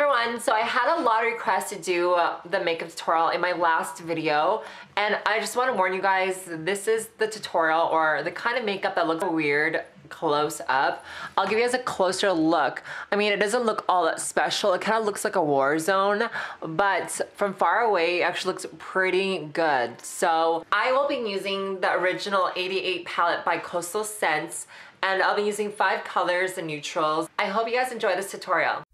everyone, so I had a lot of requests to do uh, the makeup tutorial in my last video and I just want to warn you guys, this is the tutorial or the kind of makeup that looks weird close up. I'll give you guys a closer look. I mean, it doesn't look all that special. It kind of looks like a war zone, but from far away, it actually looks pretty good. So I will be using the original 88 palette by Coastal Scents and I'll be using five colors and neutrals. I hope you guys enjoy this tutorial.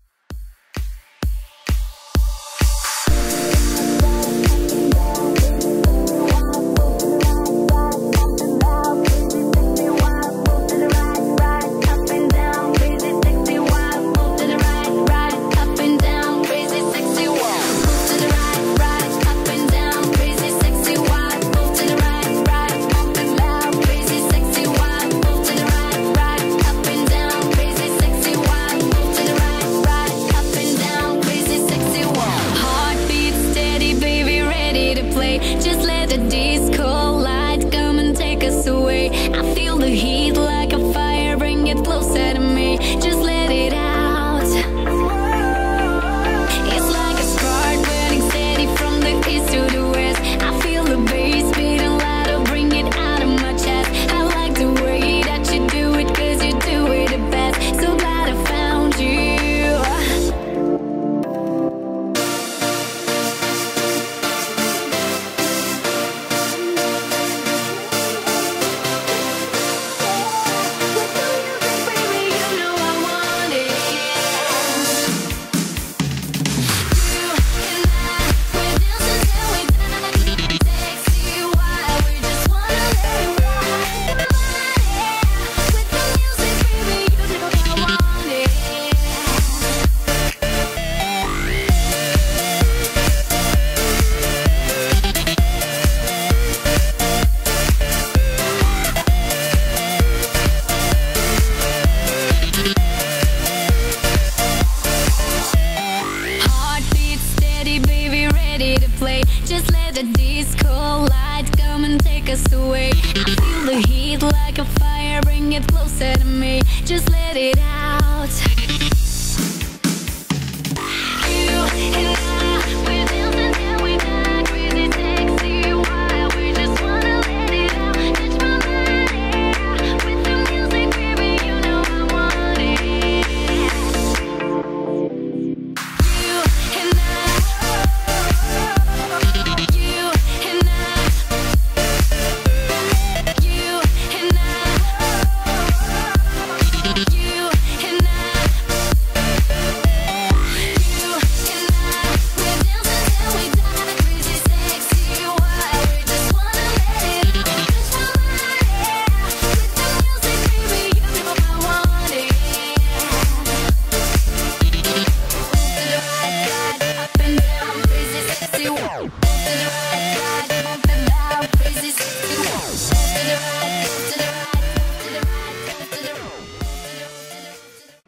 Us away. Feel the heat like a fire, bring it closer to me. Just let it out.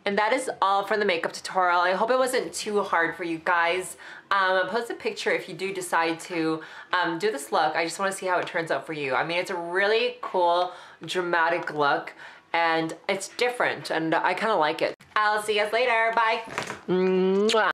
And that is all for the makeup tutorial. I hope it wasn't too hard for you guys. Um, post a picture if you do decide to um, do this look. I just want to see how it turns out for you. I mean, it's a really cool, dramatic look and it's different and I kind of like it. I'll see you guys later. Bye. Mwah.